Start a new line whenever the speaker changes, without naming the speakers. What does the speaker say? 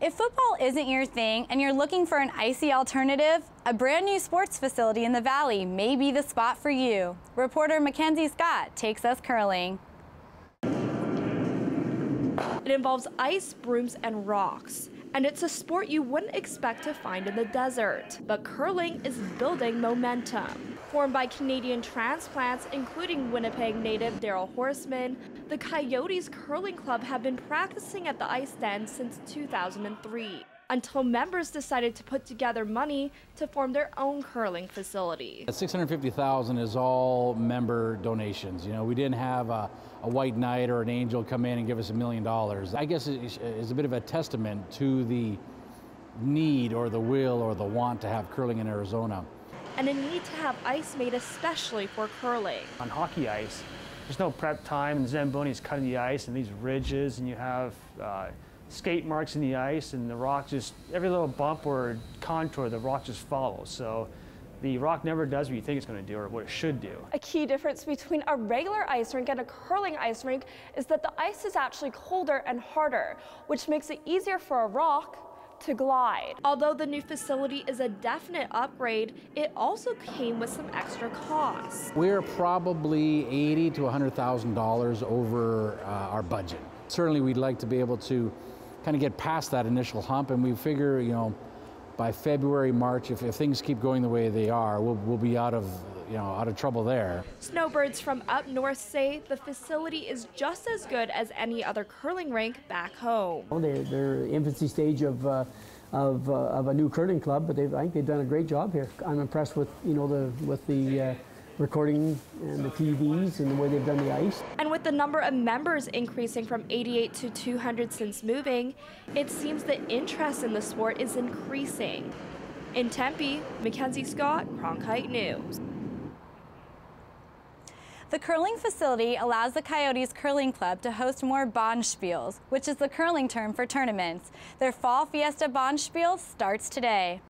If football isn't your thing and you're looking for an icy alternative, a brand new sports facility in the valley may be the spot for you. Reporter Mackenzie Scott takes us curling.
It involves ice, brooms, and rocks. And it's a sport you wouldn't expect to find in the desert. But curling is building momentum. Formed by Canadian transplants, including Winnipeg native Daryl Horseman, the Coyotes Curling Club have been practicing at the ice den since 2003 until members decided to put together money to form their own curling facility.
650,000 is all member donations. You know, we didn't have a, a, white knight or an angel come in and give us a million dollars. I guess it's a bit of a testament to the need or the will or the want to have curling in Arizona.
And a need to have ice made especially for curling.
On hockey ice, there's no prep time, and Zamboni is cutting the ice and these ridges, and you have uh, skate marks in the ice and the rock just, every little bump or contour, the rock just follows. So the rock never does what you think it's going to do or what it should do.
A key difference between a regular ice rink and a curling ice rink is that the ice is actually colder and harder, which makes it easier for a rock to glide. Although the new facility is a definite upgrade, it also came with some extra costs.
We're probably eighty to $100,000 over uh, our budget. Certainly we'd like to be able to kind of get past that initial hump, and we figure, you know, by February, March, if, if things keep going the way they are, we'll, we'll be out of, you know, out of trouble there.
Snowbirds from up north say the facility is just as good as any other curling rink back home.
Well, they're, they're infancy stage of, uh, of, uh, of a new curling club, but I think they've done a great job here. I'm impressed with, you know, the, with the uh, recording and the TVs and the way they've done the ice.
And with the number of members increasing from 88 to 200 since moving, it seems the interest in the sport is increasing. In Tempe, Mackenzie Scott, Cronkite News.
The curling facility allows the Coyotes Curling Club to host more Bonspiels, which is the curling term for tournaments. Their Fall Fiesta Bonspiel starts today.